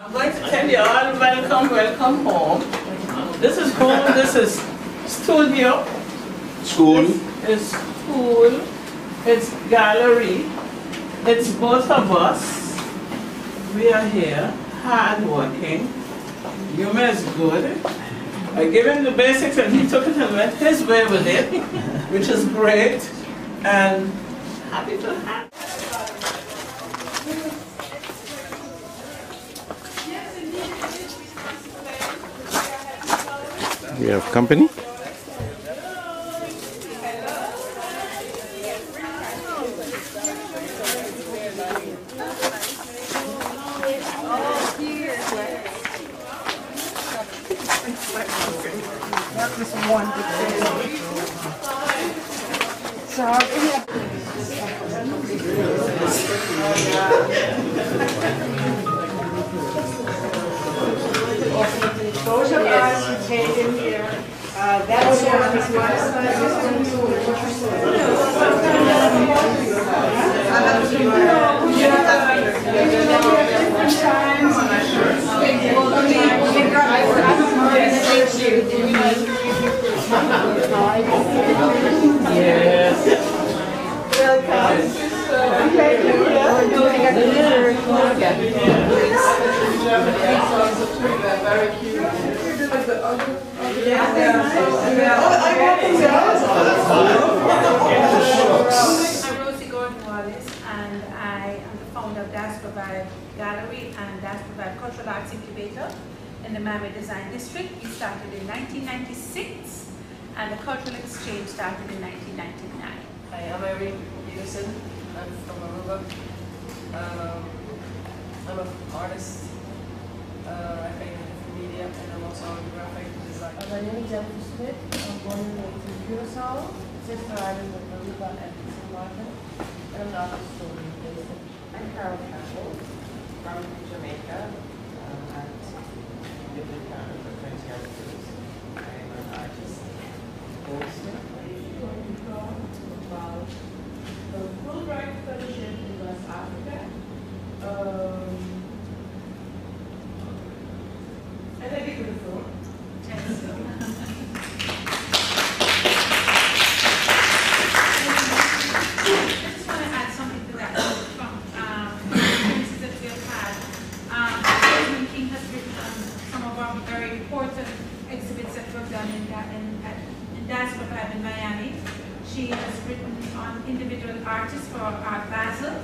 I'm going to tell you all welcome, welcome home. This is home, this is studio, School. it's school, it's gallery, it's both of us. We are here, hard working. Youmay is good. I gave him the basics and he took it and went his way with it, which is great. And happy to have. We have company. Those are ours to take in here. Uh, that's one, this one, this one, two, different times. We got, I don't know, thank you. Yes. Okay, we're doing it again. I'm Rosie Gordon Wallace, and I am the founder of Diaspora Vibe Gallery and Diaspora Vibe Cultural Arts Incubator in the Miami Design District. We started in 1996, and the cultural exchange started in 1999. Hi, I'm Irene Peterson. I'm from Aruba. Um, I'm an artist. Uh, I paint media, and I'm also a graphic designer. My name is Jennifer Smith. I'm born and raised in Curacao, sister island of Aruba and St. Maarten, and I'm not a historian based I'm Carol Campbell from Jamaica um, and live in Canada for 20 years. I'm an artist. Goldsmith. about the Fulbright Fellowship in West Africa. Um, and I give it a thought. I just want to add something to that from um, experiences that we have had. Um, Rosamund King has written on our very important exhibits that were done in, Da- in, at- in Diaspora Lab in Miami. She has written on individual artists for Art Basel.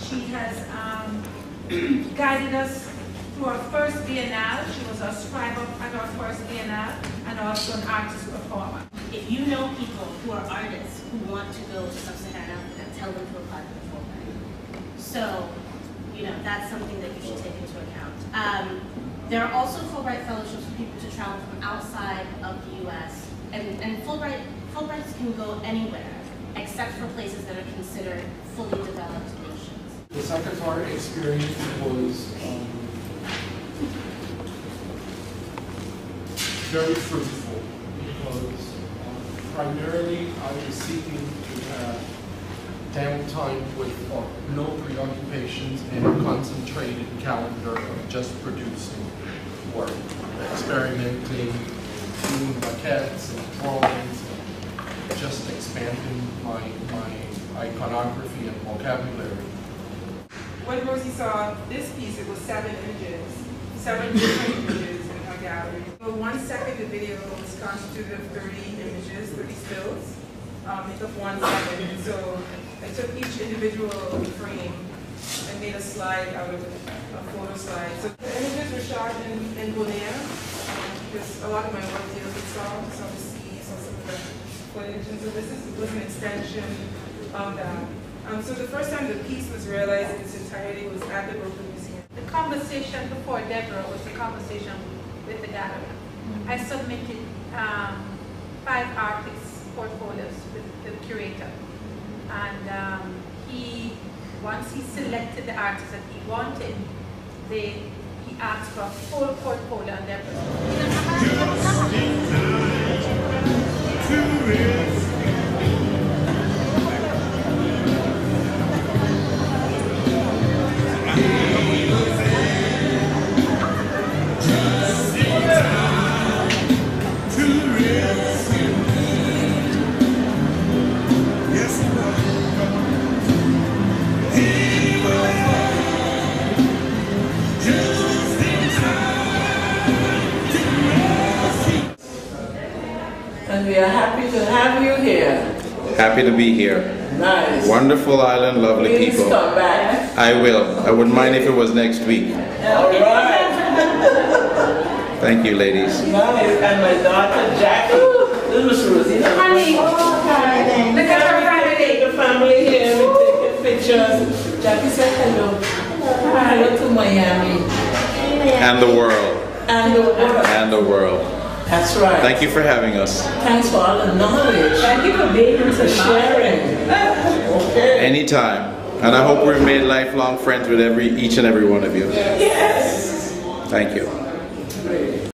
She has um, guided us through our first Biennale. She was a scribe at our first Biennale and also an artist performer. If you know people who are artists who want to go to sub-Saharan Africa, tell them to apply for the Fulbright. So, you know, that's something that you should take into account. Um, there are also Fulbright fellowships for people to travel from outside of the U.S. And, and Fulbright, Fulbrights can go anywhere except for places that are considered fully developed nations. The secretary experience was um, very fruitful because um, primarily I was seeking to have downtime with uh, no preoccupations and a concentrated calendar of just producing work, experimenting, doing maquettes and drawings, and just expanding my, my iconography and vocabulary. When Rosie saw this piece, it was seven images, seven different images in her gallery. So one second, the video was constituted of 30 images, 30 stills. Um, it took one second, so I took each individual frame and made a slide out of it, a photo slide. So the images were shot in, in Bonaire, because a lot of my work deals with of the seas, some of the footage, and so this is, was an extension of that. Um, so the first time the piece was realized in its entirety was at the Brooklyn Museum. The conversation before Deborah was the conversation with the gallery. I submitted um, five artists' portfolios with the curator. And um, he, once he selected the artists that he wanted, they, he asked for a full portfolio on their And we are happy to have you here. Happy to be here. Nice. Wonderful island, lovely Please people. come back. I will. I wouldn't mind if it was next week. All right. Thank you, ladies. Nice. And my daughter Jackie. This is Rosie. Honey. Look at her family. The family here. We taking pictures. Jackie said hello. Hello to Miami. And the world. And the world. And the world. That's right. Thank you for having us. Thanks for all the knowledge. Thank you for being here For sharing. Okay. Anytime. And I hope we've made lifelong friends with every each and every one of you. Yes. Thank you.